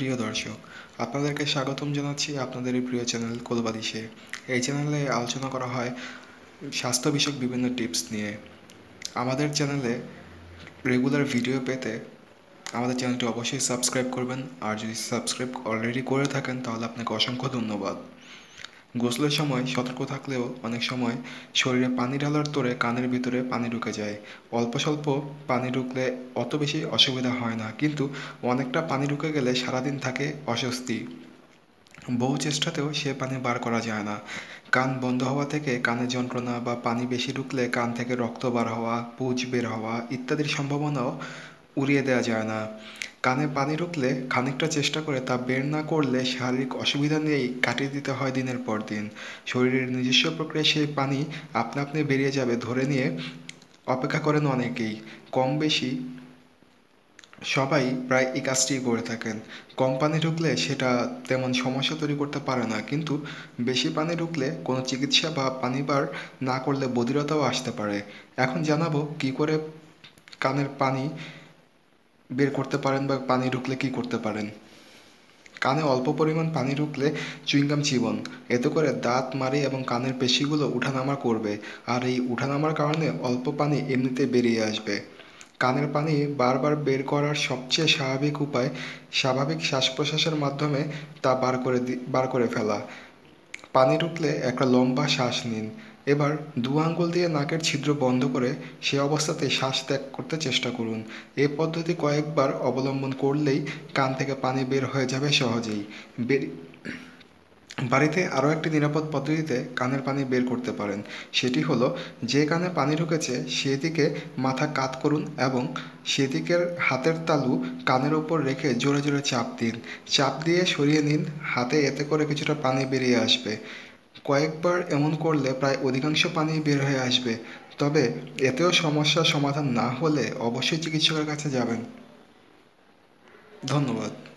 প্রিয় দর্শক, আপনাদেরকে স্বাগতম জানাচ্ছি আপনাদের প্রিয় চ্যানেল কোলবাদিসে এই চ্যানেলে আলোচনা করা হয় স্বাস্থ্য বিষয়ক বিভিন্ন টিপস নিয়ে। আমাদের চ্যানেলে রেগুলার ভিডিও পেতে আমাদের চ্যানেলটি অবশ্যই সাবস্ক্রাইব করবেন। আর যদি সাবস্ক্রাইব অলরেডি করে থাকেন, তাহলে আপনাকে অসংখ্য ধন্যবাদ। গোসলের সময় সতর্ক থাকলেও অনেক সময় শরীরে পানি ঢালার তোরে কানের ভিতরে পানি ঢুকে যায়। অল্প স্বল্প পানি ঢুকলে অত বেশি অসুবিধা হয় না, কিন্তু অনেকটা পানি ঢুকে গেলে সারাদিন থাকে অস্বস্তি। বহু চেষ্টাতেও সে পানি বার করা যায় না। কান বন্ধ হওয়া থেকে কানে যন্ত্রণা বা পানি বেশি ঢুকলে কান থেকে রক্ত বার হওয়া, পুজ বের হওয়া ইত্যাদির সম্ভাবনাও উড়িয়ে দেওয়া যায় না। কানে পানি ঢুকলে খানিকটা চেষ্টা করে তা বের না করলে শারীরিক অসুবিধা নিয়েই কাটিয়ে দিতে হয় দিনের পর দিন। শরীরের নিজস্ব প্রক্রিয়ায় সেই পানি আপনা আপনি বেরিয়ে যাবে ধরে নিয়ে অপেক্ষা করেন অনেকেই। কম বেশি সবাই প্রায় এই কাজটি করে থাকেন। কম পানি ঢুকলে সেটা তেমন সমস্যা তৈরি করতে পারে না, কিন্তু বেশি পানি ঢুকলে কোনো চিকিৎসা বা পানি বার না করলে বধিরতাও আসতে পারে। এখন জানাব কি করে কানের পানি বের করতে পারেন বা পানি ঢুকলে কি করতে পারেন? কানে অল্প পরিমাণ পানি ঢুকলে চুইংগাম চিবন। এতে করে দাঁত মারি এবং কানের পেশিগুলো উঠানামা করবে আর এই উঠানামার কারণে অল্প পানি এমনিতে বেরিয়ে আসবে। কানের পানি বারবার বের করার সবচেয়ে স্বাভাবিক উপায় স্বাভাবিক শ্বাস প্রশ্বাসের মাধ্যমে তা বার করে বার করে ফেলা। পানি ঢুকলে একটা লম্বা শ্বাস নিন। এবার দু আঙ্গুল দিয়ে নাকের ছিদ্র বন্ধ করে সে অবস্থাতে শ্বাস ত্যাগ করতে চেষ্টা করুন। এ পদ্ধতি কয়েকবার অবলম্বন করলেই কান থেকে পানি বের হয়ে যাবে সহজেই। বের বাড়িতে আরও একটি নিরাপদ পদ্ধতিতে কানের পানি বের করতে পারেন। সেটি হলো, যে কানে পানি ঢুকেছে সেদিকে মাথা কাত করুন এবং সেদিকের হাতের তালু কানের ওপর রেখে জোরে জোরে চাপ দিন। চাপ দিয়ে সরিয়ে নিন, হাতে এতে করে কিছুটা পানি বেরিয়ে আসবে। কয়েকবার এমন করলে প্রায় অধিকাংশ পানি বের হয়ে আসবে। তবে এতেও সমস্যার সমাধান না হলে অবশ্যই চিকিৎসকের কাছে যাবেন। ধন্যবাদ।